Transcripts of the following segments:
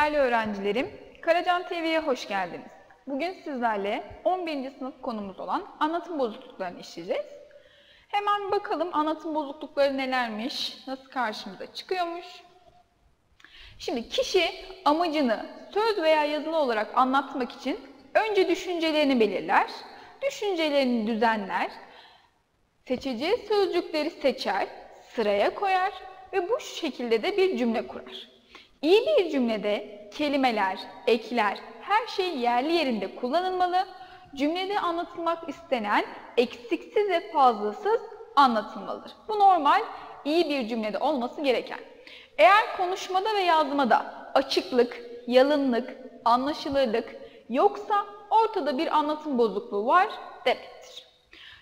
Değerli öğrencilerim, Karacan TV'ye hoş geldiniz. Bugün sizlerle 11. sınıf konumuz olan anlatım bozukluklarını işleyeceğiz. Hemen bakalım anlatım bozuklukları nelermiş, nasıl karşımıza çıkıyormuş. Şimdi kişi amacını söz veya yazılı olarak anlatmak için önce düşüncelerini belirler, düşüncelerini düzenler, seçeceği sözcükleri seçer, sıraya koyar ve bu şekilde de bir cümle kurar. İyi bir cümlede kelimeler, ekler, her şey yerli yerinde kullanılmalı. Cümlede anlatılmak istenen eksiksiz ve fazlasız anlatılmalıdır. Bu normal, iyi bir cümlede olması gereken. Eğer konuşmada ve yazmada açıklık, yalınlık, anlaşılırlık yoksa ortada bir anlatım bozukluğu var demektir.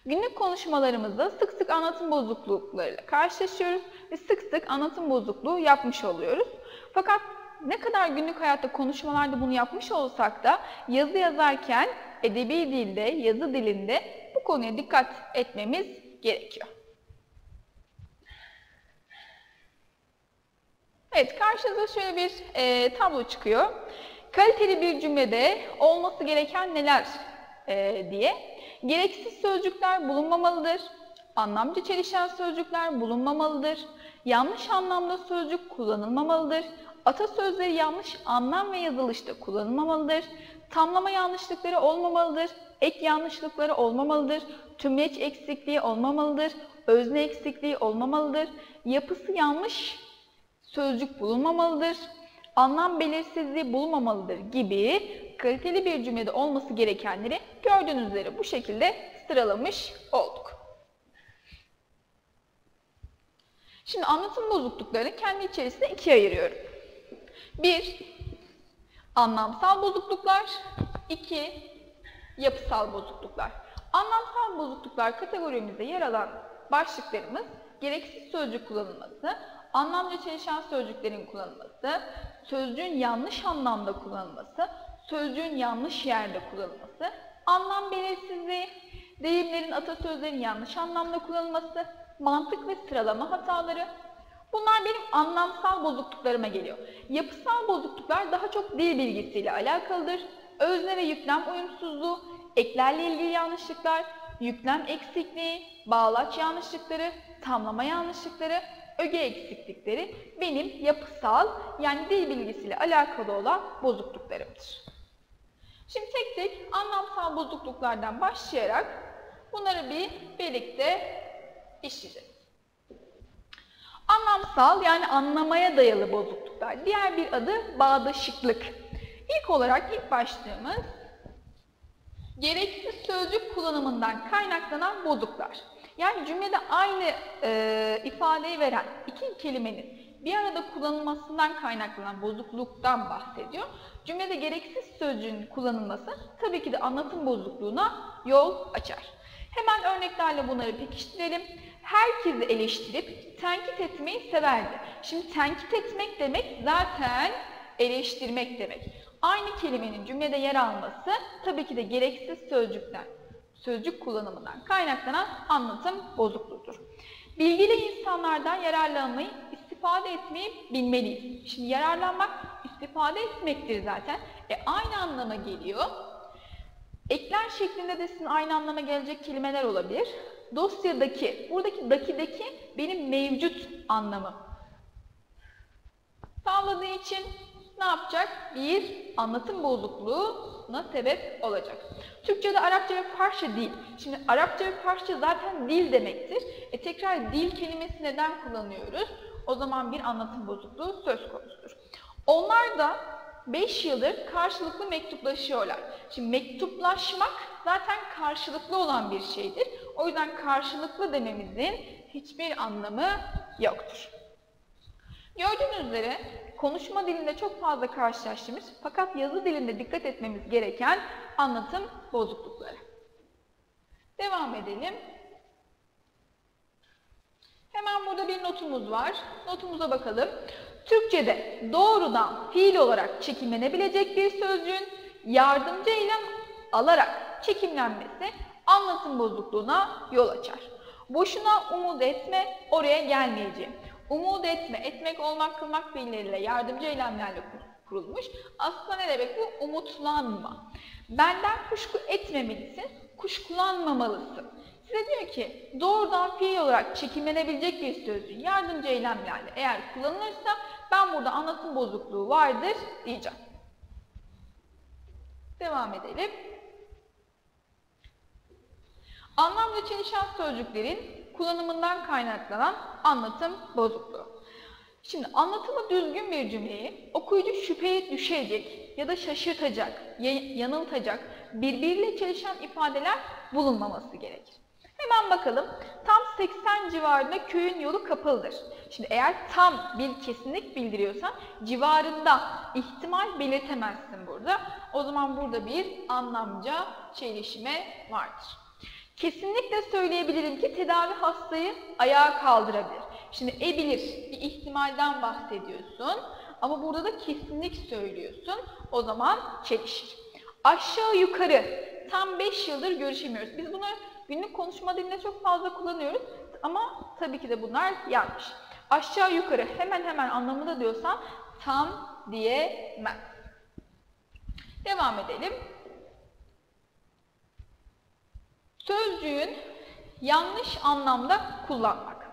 Günlük konuşmalarımızda sık sık anlatım bozukluklarıyla karşılaşıyoruz ve sık sık anlatım bozukluğu yapmış oluyoruz. Fakat ne kadar günlük hayatta konuşmalarda bunu yapmış olsak da yazı yazarken edebi dilde, yazı dilinde bu konuya dikkat etmemiz gerekiyor. Evet, karşınıza şöyle bir e, tablo çıkıyor. Kaliteli bir cümlede olması gereken neler e, diye. Gereksiz sözcükler bulunmamalıdır. Anlamcı çelişen sözcükler bulunmamalıdır. Yanlış anlamda sözcük kullanılmamalıdır. Atasözleri yanlış anlam ve yazılışta kullanılmamalıdır. Tamlama yanlışlıkları olmamalıdır. Ek yanlışlıkları olmamalıdır. Tümleç eksikliği olmamalıdır. Özne eksikliği olmamalıdır. Yapısı yanlış sözcük bulunmamalıdır. Anlam belirsizliği bulunmamalıdır gibi kaliteli bir cümlede olması gerekenleri gördüğünüz üzere bu şekilde sıralamış olduk. Şimdi anlatım bozukluklarını kendi içerisinde ikiye ayırıyorum. Bir, anlamsal bozukluklar. iki yapısal bozukluklar. Anlamsal bozukluklar kategorimizde yer alan başlıklarımız gereksiz sözcük kullanılması, anlamca çelişen sözcüklerin kullanılması, sözcüğün yanlış anlamda kullanılması, sözcüğün yanlış yerde kullanılması, anlam belirsizliği, deyimlerin, atasözlerin yanlış anlamda kullanılması, mantık ve sıralama hataları. Bunlar benim anlamsal bozukluklarıma geliyor. Yapısal bozukluklar daha çok dil bilgisiyle alakalıdır. Özne ve yüklem uyumsuzluğu, eklerle ilgili yanlışlıklar, yüklem eksikliği, bağlaç yanlışlıkları, tamlama yanlışlıkları, öge eksiklikleri benim yapısal yani dil bilgisiyle alakalı olan bozukluklarımdır. Şimdi tek tek anlamsal bozukluklardan başlayarak bunları bir birlikte işleyeceğiz. Anlamsal yani anlamaya dayalı bozukluklar. Diğer bir adı bağdaşıklık. İlk olarak ilk başlığımız gereksiz sözcük kullanımından kaynaklanan bozuklar. Yani cümlede aynı e, ifadeyi veren iki kelimenin bir arada kullanılmasından kaynaklanan bozukluktan bahsediyor. Cümlede gereksiz sözcüğün kullanılması tabii ki de anlatım bozukluğuna yol açar. Hemen örneklerle bunları pekiştirelim. Herkesi eleştirip tenkit etmeyi severdi. Şimdi tenkit etmek demek zaten eleştirmek demek. Aynı kelimenin cümlede yer alması tabii ki de gereksiz sözcükten, sözcük kullanımından kaynaklanan anlatım bozukluğudur. Bilgili insanlardan yararlanmayı, istifade etmeyi bilmeliyiz. Şimdi yararlanmak istifade etmektir zaten. E aynı anlama geliyor. Ekler şeklinde de sizin aynı anlama gelecek kelimeler olabilir. Dosyadaki, buradaki dakideki benim mevcut anlamım. Sağladığı için ne yapacak? Bir anlatım bozukluğuna sebep olacak. Türkçe'de Arapça ve Farsça dil. Şimdi Arapça ve Farsça zaten dil demektir. E tekrar dil kelimesi neden kullanıyoruz? O zaman bir anlatım bozukluğu söz konusudur. Onlar da 5 yıldır karşılıklı mektuplaşıyorlar. Şimdi mektuplaşmak zaten karşılıklı olan bir şeydir. O yüzden karşılıklı dememizin hiçbir anlamı yoktur. Gördüğünüz üzere konuşma dilinde çok fazla karşılaştığımız fakat yazı dilinde dikkat etmemiz gereken anlatım bozuklukları. Devam edelim. Hemen burada bir notumuz var. Notumuza bakalım. Türkçe'de doğrudan fiil olarak çekimlenebilecek bir sözcüğün yardımcı eylem alarak çekimlenmesi anlatım bozukluğuna yol açar. Boşuna umut etme, oraya gelmeyeceğim. Umut etme, etmek, olmak, kılmak fiilleriyle, yardımcı eylemlerle kurulmuş. Aslında ne demek bu? Umutlanma. Benden kuşku etmemelisin, kuşkulanmamalısın. Size diyor ki doğrudan fiil olarak çekimlenebilecek bir sözcüğü yardımcı eylemlerle eğer kullanılırsa ben burada anlatım bozukluğu vardır diyeceğim. Devam edelim. Anlamda çelişen sözcüklerin kullanımından kaynaklanan anlatım bozukluğu. Şimdi anlatımı düzgün bir cümleyi okuyucu şüpheye düşecek ya da şaşırtacak, yanıltacak, birbiriyle çelişen ifadeler bulunmaması gerekir. Hemen bakalım. Tam 80 civarında köyün yolu kapalıdır. Şimdi eğer tam bir kesinlik bildiriyorsan civarında ihtimal belirtemezsin burada. O zaman burada bir anlamca çelişme vardır. Kesinlikle söyleyebilirim ki tedavi hastayı ayağa kaldırabilir. Şimdi e bilir bir ihtimalden bahsediyorsun ama burada da kesinlik söylüyorsun. O zaman çelişir. Aşağı yukarı tam 5 yıldır görüşemiyoruz. Biz bunu günlük konuşma dilinde çok fazla kullanıyoruz ama tabii ki de bunlar yanlış. Aşağı yukarı hemen hemen anlamında diyorsan tam diyemez. Devam edelim. Sözcüğün yanlış anlamda kullanmak.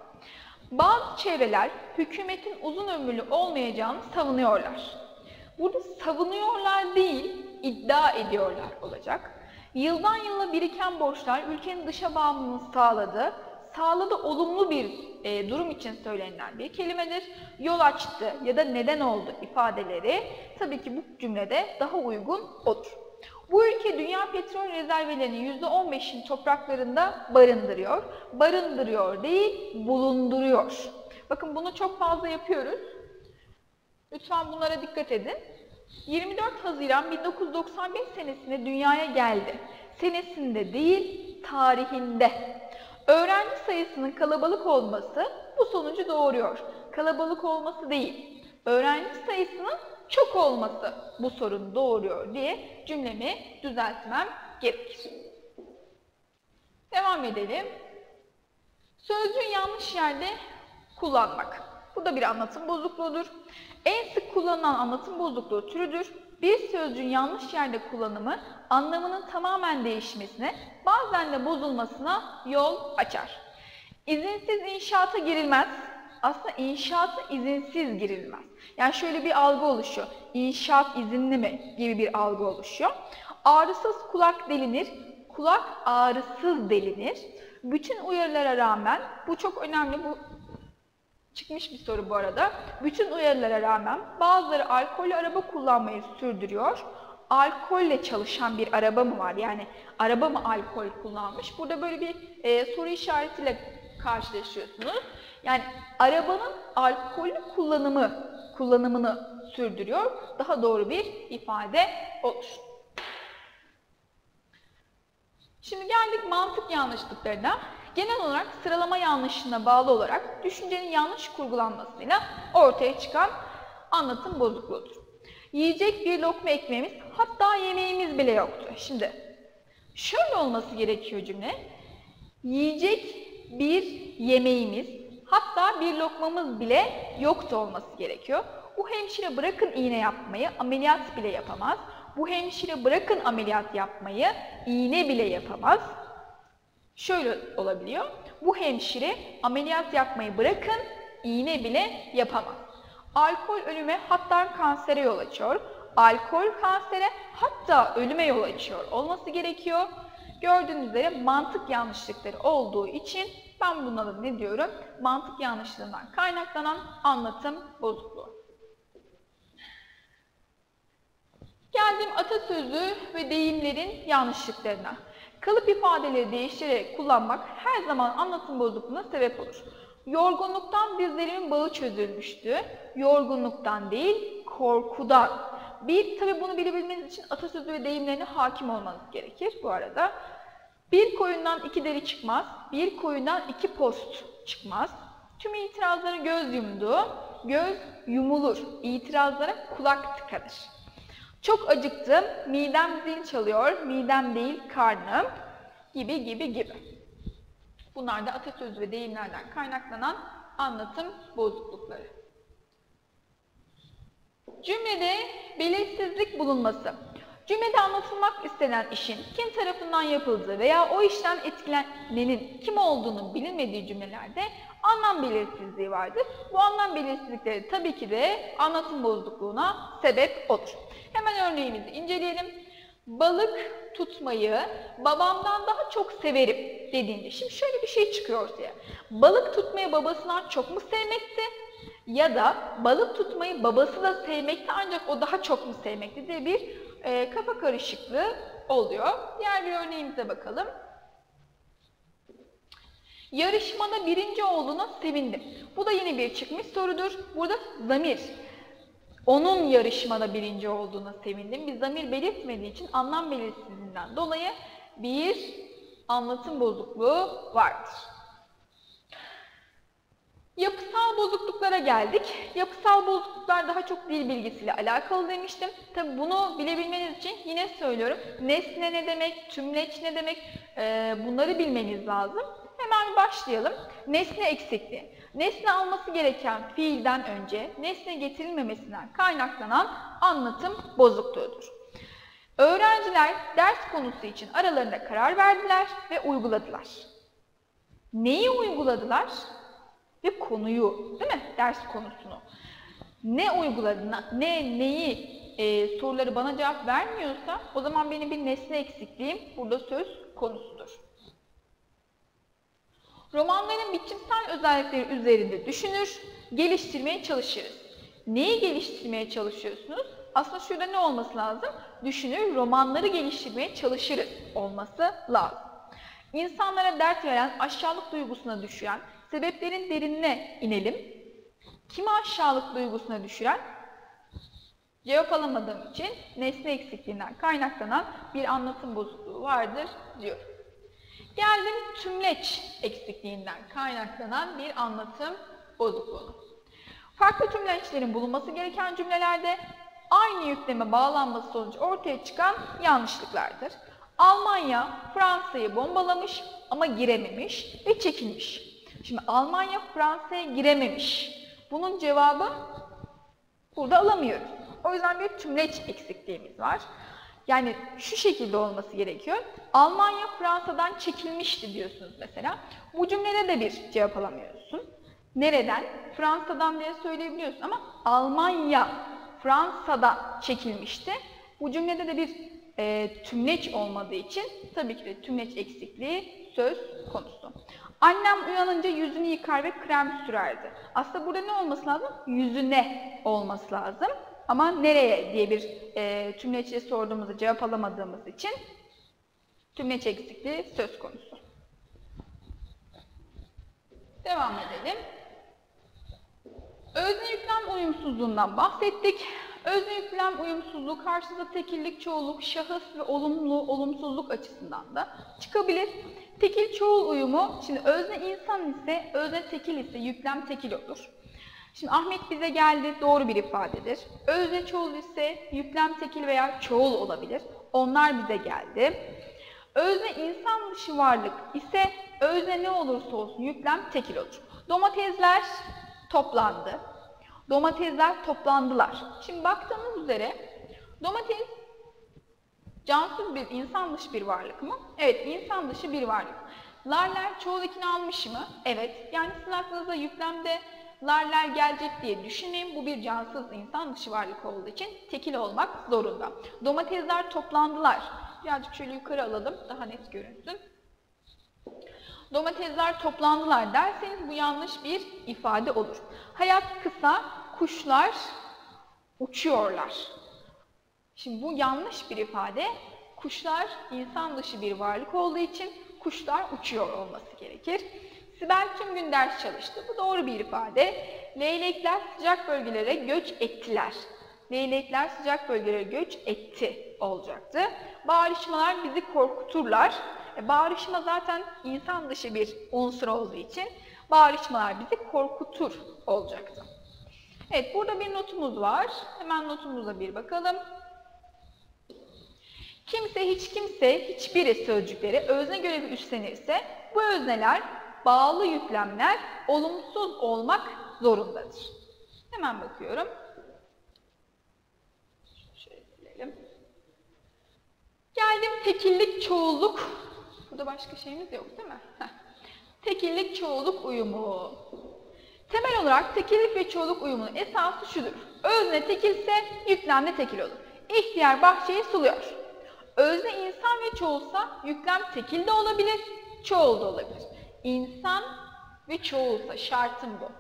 Bazı çevreler hükümetin uzun ömürlü olmayacağını savunuyorlar. Burada savunuyorlar değil, iddia ediyorlar olacak. Yıldan yıla biriken borçlar ülkenin dışa bağımlılığını sağladı. Sağladı olumlu bir e, durum için söylenen bir kelimedir. Yol açtı ya da neden oldu ifadeleri tabii ki bu cümlede daha uygun olur. Bu ülke dünya petrol rezervelerinin %15'ini topraklarında barındırıyor. Barındırıyor değil, bulunduruyor. Bakın bunu çok fazla yapıyoruz. Lütfen bunlara dikkat edin. 24 Haziran 1995 senesinde dünyaya geldi. Senesinde değil, tarihinde. Öğrenci sayısının kalabalık olması bu sonucu doğuruyor. Kalabalık olması değil, öğrenci sayısının çok olması bu sorun doğuruyor diye cümlemi düzeltmem gerekir. Devam edelim. Sözcüğü yanlış yerde kullanmak. Bu da bir anlatım bozukluğudur. En sık kullanılan anlatım bozukluğu türüdür. Bir sözcüğün yanlış yerde kullanımı anlamının tamamen değişmesine, bazen de bozulmasına yol açar. İzinsiz inşaata girilmez. Aslında inşaata izinsiz girilmez. Yani şöyle bir algı oluşuyor. İnşaat izinli mi gibi bir algı oluşuyor. Ağrısız kulak delinir, kulak ağrısız delinir. Bütün uyarılara rağmen, bu çok önemli, bu çıkmış bir soru bu arada. Bütün uyarılara rağmen bazıları alkollü araba kullanmayı sürdürüyor. Alkolle çalışan bir araba mı var? Yani araba mı alkol kullanmış? Burada böyle bir e, soru işaretiyle karşılaşıyorsunuz. Yani arabanın alkollü kullanımı kullanımını sürdürüyor. Daha doğru bir ifade olur. Şimdi geldik mantık yanlışlıklarına. Genel olarak sıralama yanlışlığına bağlı olarak düşüncenin yanlış kurgulanmasıyla ortaya çıkan anlatım bozukluğudur. Yiyecek bir lokma ekmeğimiz hatta yemeğimiz bile yoktu. Şimdi şöyle olması gerekiyor cümle. Yiyecek bir yemeğimiz hatta bir lokmamız bile yoktu olması gerekiyor. Bu hemşire bırakın iğne yapmayı ameliyat bile yapamaz. Bu hemşire bırakın ameliyat yapmayı iğne bile yapamaz. Şöyle olabiliyor. Bu hemşire ameliyat yapmayı bırakın iğne bile yapamaz. Alkol ölüme hatta kansere yol açıyor. Alkol kansere hatta ölüme yol açıyor olması gerekiyor. Gördüğünüz üzere mantık yanlışlıkları olduğu için ben buna da ne diyorum? Mantık yanlışlığından kaynaklanan anlatım bozukluğu. Geldim atasözü ve deyimlerin yanlışlıklarına. Kalıp ifadeleri değiştirerek kullanmak her zaman anlatım bozukluğuna sebep olur. Yorgunluktan dizlerimin bağı çözülmüştü. Yorgunluktan değil, korkudan. Bir, tabi bunu bilebilmeniz için atasözü ve deyimlerine hakim olmanız gerekir bu arada. Bir koyundan iki deri çıkmaz, bir koyundan iki post çıkmaz. Tüm itirazları göz yumdu, göz yumulur. İtirazlara kulak tıkanır. Çok acıktım, midem zil çalıyor, midem değil karnım gibi gibi gibi. Bunlar da atasöz ve deyimlerden kaynaklanan anlatım bozuklukları. Cümlede belirsizlik bulunması. Cümlede anlatılmak istenen işin kim tarafından yapıldığı veya o işten etkilenenin kim olduğunu bilinmediği cümlelerde anlam belirsizliği vardır. Bu anlam belirsizlikleri tabii ki de anlatım bozukluğuna sebep olur. Hemen örneğimizi inceleyelim. Balık tutmayı babamdan daha çok severim dediğinde şimdi şöyle bir şey çıkıyor ortaya. Balık tutmayı babasından çok mu sevmekti? Ya da balık tutmayı babası da sevmekte ancak o daha çok mu sevmekti diye bir e, kafa karışıklığı oluyor. Diğer bir örneğimize bakalım. Yarışmada birinci olduğuna sevindim. Bu da yine bir çıkmış sorudur. Burada zamir. Onun yarışmada birinci olduğuna sevindim. Bir zamir belirtmediği için anlam belirsizliğinden dolayı bir anlatım bozukluğu vardır. Yapısal bozukluklara geldik. Yapısal bozukluklar daha çok dil bilgisiyle alakalı demiştim. Tabi bunu bilebilmeniz için yine söylüyorum. Nesne ne demek, tümleç ne demek e, bunları bilmeniz lazım. Hemen başlayalım. Nesne eksikliği. Nesne alması gereken fiilden önce nesne getirilmemesinden kaynaklanan anlatım bozukluğudur. Öğrenciler ders konusu için aralarında karar verdiler ve uyguladılar. Neyi uyguladılar? Ve konuyu, değil mi? Ders konusunu. Ne uyguladı, ne, neyi, e, soruları bana cevap vermiyorsa o zaman benim bir nesne eksikliğim burada söz konusudur. Romanların biçimsel özellikleri üzerinde düşünür, geliştirmeye çalışırız. Neyi geliştirmeye çalışıyorsunuz? Aslında şurada ne olması lazım? Düşünür, romanları geliştirmeye çalışırız olması lazım. İnsanlara dert veren, aşağılık duygusuna düşüren, sebeplerin derinine inelim. Kimi aşağılık duygusuna düşüren? Cevap alamadığım için nesne eksikliğinden kaynaklanan bir anlatım bozukluğu vardır diyor. Geldim tümleç eksikliğinden kaynaklanan bir anlatım bozukluğu. Farklı tümleçlerin bulunması gereken cümlelerde aynı yükleme bağlanması sonucu ortaya çıkan yanlışlıklardır. Almanya Fransa'yı bombalamış ama girememiş ve çekilmiş. Şimdi Almanya Fransa'ya girememiş. Bunun cevabı burada alamıyoruz. O yüzden bir tümleç eksikliğimiz var. Yani şu şekilde olması gerekiyor. Almanya Fransa'dan çekilmişti diyorsunuz mesela. Bu cümlede de bir cevap alamıyorsun. Nereden? Fransa'dan diye söyleyebiliyorsun ama Almanya Fransa'da çekilmişti. Bu cümlede de bir e, tümleç olmadığı için tabii ki de tümleç eksikliği söz konusu. Annem uyanınca yüzünü yıkar ve krem sürerdi. Aslında burada ne olması lazım? Yüzüne olması lazım. Ama nereye diye bir e, tümleçe sorduğumuzda cevap alamadığımız için tümleç eksikliği söz konusu. Devam edelim. Özne yüklem uyumsuzluğundan bahsettik. Özne yüklem uyumsuzluğu karşısında tekillik, çoğulluk, şahıs ve olumlu, olumsuzluk açısından da çıkabilir. Tekil çoğul uyumu, şimdi özne insan ise, özne tekil ise yüklem tekil olur. Şimdi Ahmet bize geldi doğru bir ifadedir. Özne çoğul ise yüklem tekil veya çoğul olabilir. Onlar bize geldi. Özne insan dışı varlık ise özne ne olursa olsun yüklem tekil olur. Domatesler toplandı. Domatesler toplandılar. Şimdi baktığımız üzere domates cansız bir insan dışı bir varlık mı? Evet insan dışı bir varlık. Larler çoğul ekini almış mı? Evet. Yani sizin aklınıza yüklemde larler gelecek diye düşünmeyin. Bu bir cansız insan dışı varlık olduğu için tekil olmak zorunda. Domatesler toplandılar. Birazcık şöyle yukarı alalım daha net görünsün. Domatesler toplandılar derseniz bu yanlış bir ifade olur. Hayat kısa, kuşlar uçuyorlar. Şimdi bu yanlış bir ifade. Kuşlar insan dışı bir varlık olduğu için kuşlar uçuyor olması gerekir. Sibel tüm gün ders çalıştı. Bu doğru bir ifade. Leylekler sıcak bölgelere göç ettiler. Leylekler sıcak bölgelere göç etti olacaktı. Bağrışmalar bizi korkuturlar. E, bağrışma zaten insan dışı bir unsur olduğu için bağrışmalar bizi korkutur olacaktı. Evet burada bir notumuz var. Hemen notumuza bir bakalım. Kimse, hiç kimse, hiçbiri sözcükleri özne görevi üstlenirse bu özneler bağlı yüklemler olumsuz olmak zorundadır. Hemen bakıyorum. Şöyle silelim. Geldim tekillik, çoğulluk. Burada başka şeyimiz yok değil mi? Tekillik, çoğulluk uyumu. Temel olarak tekillik ve çoğulluk uyumunun esası şudur. Özne tekilse yüklemde tekil olur. İhtiyar bahçeyi suluyor. Özne insan ve çoğulsa yüklem tekil de olabilir, çoğul da olabilir. İnsan ve çoğulsa şartım bu.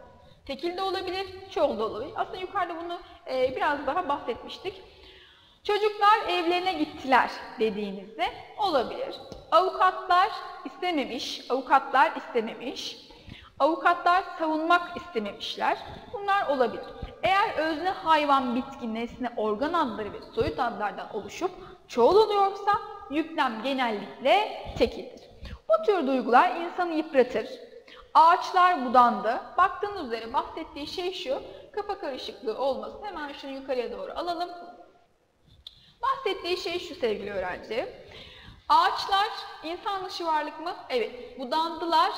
Tekil de olabilir, çoğul da olabilir. Aslında yukarıda bunu e, biraz daha bahsetmiştik. Çocuklar evlerine gittiler dediğinizde olabilir. Avukatlar istememiş, avukatlar istememiş. Avukatlar savunmak istememişler. Bunlar olabilir. Eğer özne hayvan, bitki, nesne, organ adları ve soyut adlardan oluşup çoğul oluyorsa yüklem genellikle tekildir. Bu tür duygular insanı yıpratır. Ağaçlar budandı. Baktığınız üzere bahsettiği şey şu, kafa karışıklığı olmasın. Hemen şunu yukarıya doğru alalım. Bahsettiği şey şu sevgili öğrenci. Ağaçlar insan dışı varlık mı? Evet. Budandılar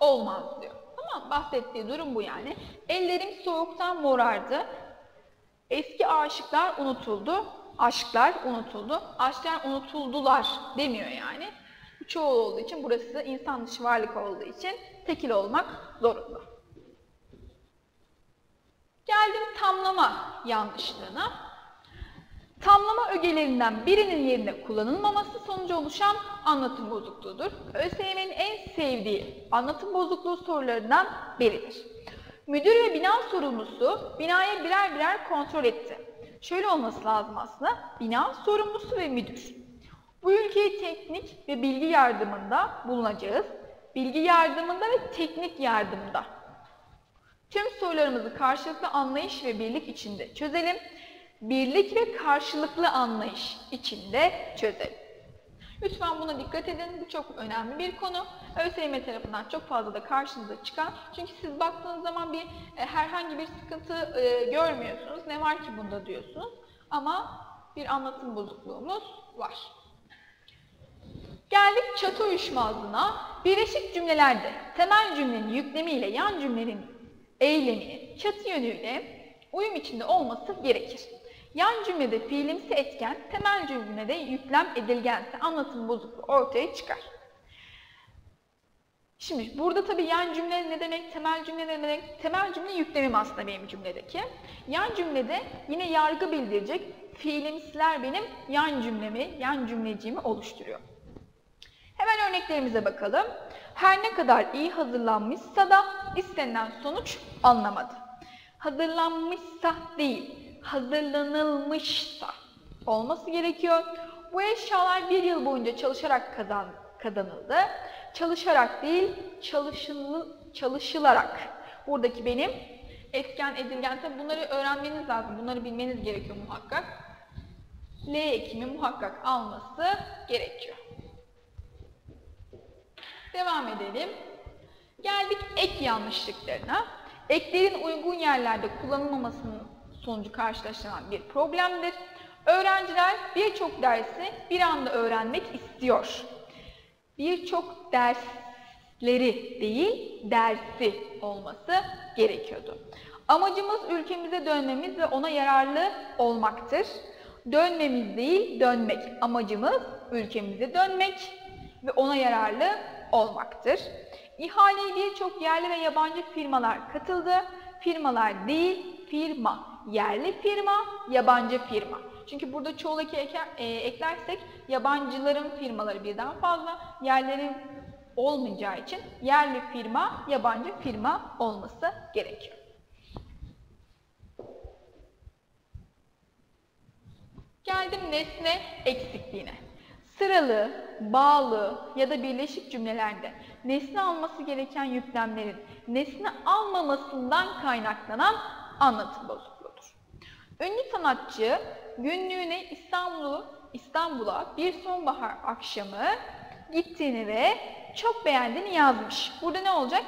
olmaz diyor. Tamam Bahsettiği durum bu yani. Ellerim soğuktan morardı. Eski aşıklar unutuldu. Aşklar unutuldu. Aşklar unutuldular demiyor yani. Çoğul olduğu için burası insan dışı varlık olduğu için tekil olmak zorunda. Geldim tamlama yanlışlığına. Tamlama ögelerinden birinin yerine kullanılmaması sonucu oluşan anlatım bozukluğudur. ÖSYM'nin en sevdiği anlatım bozukluğu sorularından biridir. Müdür ve bina sorumlusu binaya birer birer kontrol etti. Şöyle olması lazım aslında, bina sorumlusu ve müdür. Bu ülkeyi teknik ve bilgi yardımında bulunacağız. Bilgi yardımında ve teknik yardımda. Tüm sorularımızı karşılıklı anlayış ve birlik içinde çözelim birlik ve karşılıklı anlayış içinde çözelim. Lütfen buna dikkat edin. Bu çok önemli bir konu. ÖSYM tarafından çok fazla da karşınıza çıkan. Çünkü siz baktığınız zaman bir e, herhangi bir sıkıntı e, görmüyorsunuz. Ne var ki bunda diyorsunuz. Ama bir anlatım bozukluğumuz var. Geldik çatı uyuşmazlığına. Birleşik cümlelerde temel cümlenin yüklemi ile yan cümlenin eyleminin çatı yönüyle uyum içinde olması gerekir. Yan cümlede fiilimsi etken, temel cümlede yüklem edilgense anlatım bozukluğu ortaya çıkar. Şimdi burada tabii yan cümle ne demek, temel cümle ne demek? Temel cümle yüklemim aslında benim cümledeki. Yan cümlede yine yargı bildirecek fiilimsiler benim yan cümlemi, yan cümleciğimi oluşturuyor. Hemen örneklerimize bakalım. Her ne kadar iyi hazırlanmışsa da istenilen sonuç anlamadı. Hazırlanmışsa değil, hazırlanılmışsa olması gerekiyor. Bu eşyalar bir yıl boyunca çalışarak kazan, kazanıldı. Çalışarak değil, çalışılı, çalışılarak. Buradaki benim etken, edilgen. Tabi bunları öğrenmeniz lazım. Bunları bilmeniz gerekiyor muhakkak. L ekimi muhakkak alması gerekiyor. Devam edelim. Geldik ek yanlışlıklarına. Eklerin uygun yerlerde kullanılmamasının sonucu karşılaşılan bir problemdir. Öğrenciler birçok dersi bir anda öğrenmek istiyor. Birçok dersleri değil, dersi olması gerekiyordu. Amacımız ülkemize dönmemiz ve ona yararlı olmaktır. Dönmemiz değil, dönmek. Amacımız ülkemize dönmek ve ona yararlı olmaktır. İhaleye birçok yerli ve yabancı firmalar katıldı. Firmalar değil, firma yerli firma, yabancı firma. Çünkü burada çoğul eki e, eklersek yabancıların firmaları birden fazla, yerlerin olmayacağı için yerli firma, yabancı firma olması gerekiyor. Geldim nesne eksikliğine. Sıralı, bağlı ya da birleşik cümlelerde nesne alması gereken yüklemlerin nesne almamasından kaynaklanan anlatım bozukluğu. Ünlü sanatçı günlüğüne İstanbul'u İstanbul'a bir sonbahar akşamı gittiğini ve çok beğendiğini yazmış. Burada ne olacak?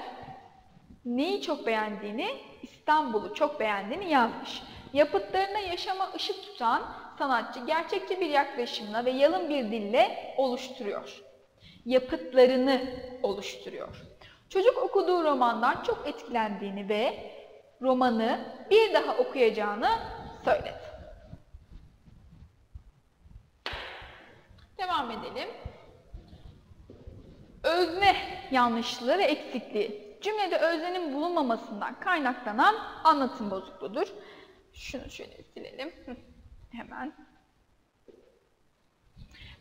Neyi çok beğendiğini, İstanbul'u çok beğendiğini yazmış. Yapıtlarına yaşama ışık tutan sanatçı gerçekçi bir yaklaşımla ve yalın bir dille oluşturuyor. Yapıtlarını oluşturuyor. Çocuk okuduğu romandan çok etkilendiğini ve romanı bir daha okuyacağını söyledi. Devam edelim. Özne yanlışlığı ve eksikliği. Cümlede öznenin bulunmamasından kaynaklanan anlatım bozukluğudur. Şunu şöyle silelim. Hemen.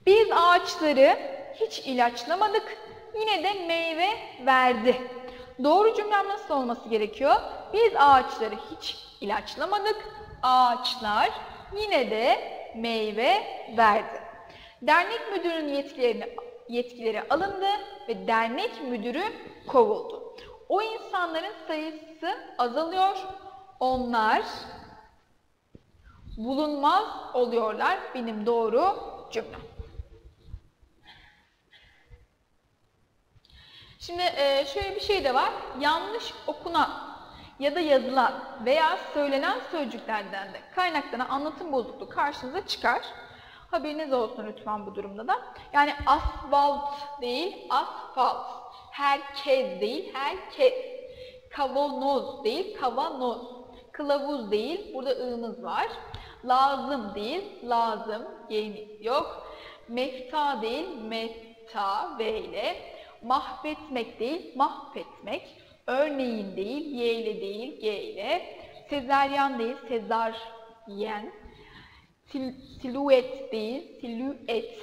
Biz ağaçları hiç ilaçlamadık, yine de meyve verdi. Doğru cümlem nasıl olması gerekiyor? Biz ağaçları hiç ilaçlamadık, ağaçlar yine de meyve verdi. Dernek müdürünün yetkilerini, yetkileri alındı ve dernek müdürü kovuldu. O insanların sayısı azalıyor, onlar bulunmaz oluyorlar. Benim doğru cümlem. Şimdi e, şöyle bir şey de var. Yanlış okunan ya da yazılan veya söylenen sözcüklerden de kaynaklanan anlatım bozukluğu karşınıza çıkar. Haberiniz olsun lütfen bu durumda da. Yani asfalt değil, asfalt. Herkes değil, herkes. Kavanoz değil, kavanoz. Kılavuz değil, burada ığımız var. Lazım değil, lazım, y'miz yok. Mefta değil, mefta, v ile. Mahvetmek değil, mahvetmek. Örneğin değil, y ile değil, g ile. Sezeryan değil, sezaryen. Sil, siluet değil, silüet.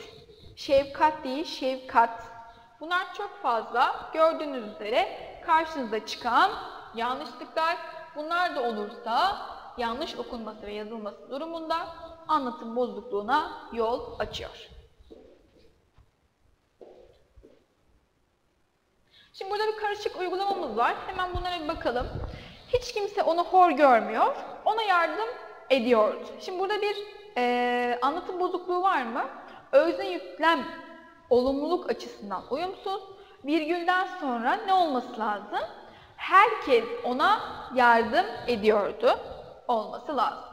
Şefkat değil, şefkat. Bunlar çok fazla gördüğünüz üzere karşınıza çıkan yanlışlıklar. Bunlar da olursa yanlış okunması ve yazılması durumunda anlatım bozukluğuna yol açıyor. Şimdi burada bir karışık uygulamamız var. Hemen bunlara bir bakalım. Hiç kimse onu hor görmüyor. Ona yardım ediyordu. Şimdi burada bir e, anlatım bozukluğu var mı? Özne yüklem olumluluk açısından uyumsuz. Virgülden sonra ne olması lazım? Herkes ona yardım ediyordu olması lazım.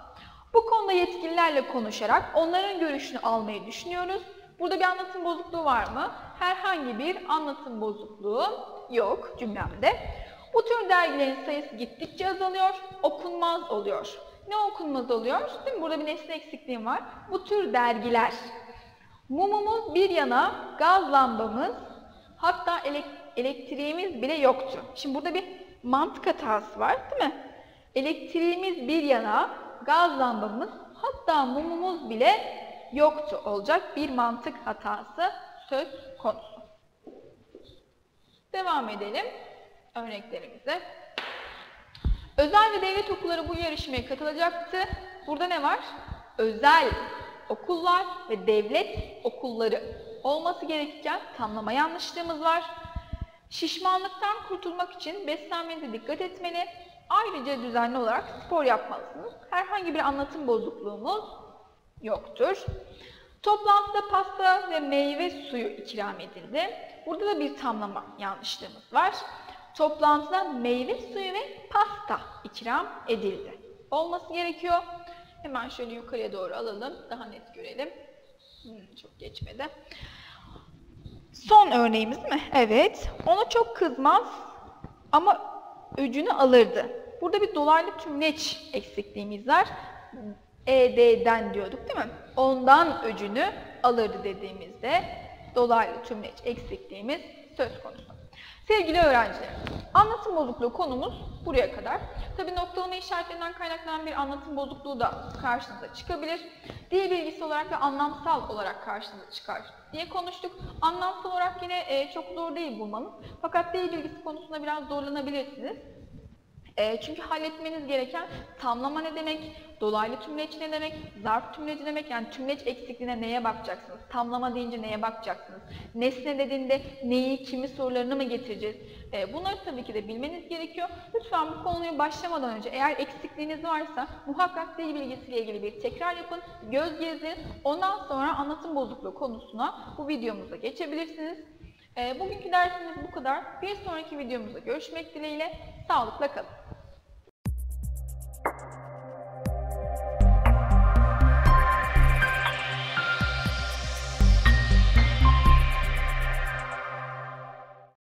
Bu konuda yetkililerle konuşarak onların görüşünü almayı düşünüyoruz. Burada bir anlatım bozukluğu var mı? Herhangi bir anlatım bozukluğu yok cümlemde. Bu tür dergilerin sayısı gittikçe azalıyor, okunmaz oluyor. Ne okunmaz oluyor? Değil mi? Burada bir nesne eksikliğim var. Bu tür dergiler. Mumumuz bir yana, gaz lambamız, hatta elektriğimiz bile yoktu. Şimdi burada bir mantık hatası var değil mi? Elektriğimiz bir yana, gaz lambamız, hatta mumumuz bile yoktu olacak bir mantık hatası söz konusu. Devam edelim örneklerimize. Özel ve devlet okulları bu yarışmaya katılacaktı. Burada ne var? Özel okullar ve devlet okulları olması gereken tamlama yanlışlığımız var. Şişmanlıktan kurtulmak için beslenmenize dikkat etmeli. Ayrıca düzenli olarak spor yapmalısınız. Herhangi bir anlatım bozukluğumuz yoktur. Toplantıda pasta ve meyve suyu ikram edildi. Burada da bir tamlama yanlışlığımız var. Toplantıda meyve suyu ve pasta ikram edildi. Olması gerekiyor. Hemen şöyle yukarıya doğru alalım. Daha net görelim. Hmm, çok geçmedi. Son örneğimiz mi? Evet. Ona çok kızmaz ama öcünü alırdı. Burada bir dolaylı tümleç eksikliğimiz var. ED'den diyorduk değil mi? Ondan öcünü alırdı dediğimizde dolaylı tümleç eksikliğimiz söz konusu. Sevgili öğrenciler, anlatım bozukluğu konumuz buraya kadar. Tabi noktalama işaretlerinden kaynaklanan bir anlatım bozukluğu da karşınıza çıkabilir. Dil bilgisi olarak ve anlamsal olarak karşınıza çıkar diye konuştuk. Anlamsal olarak yine e, çok zor değil bulmanız. Fakat dil bilgisi konusunda biraz zorlanabilirsiniz. E, çünkü halletmeniz gereken tamlama ne demek, dolaylı tümleç ne demek, zarf tümleci demek yani tümleç eksikliğine neye bakacaksınız, tamlama deyince neye bakacaksınız, nesne dediğinde neyi, kimi sorularını mı getireceğiz, e, bunları tabii ki de bilmeniz gerekiyor. Lütfen bu konuyu başlamadan önce eğer eksikliğiniz varsa muhakkak dil bilgisiyle ilgili bir tekrar yapın, göz gezin, ondan sonra anlatım bozukluğu konusuna bu videomuza geçebilirsiniz. E, bugünkü dersimiz bu kadar. Bir sonraki videomuzda görüşmek dileğiyle. Sağlıkla kalın.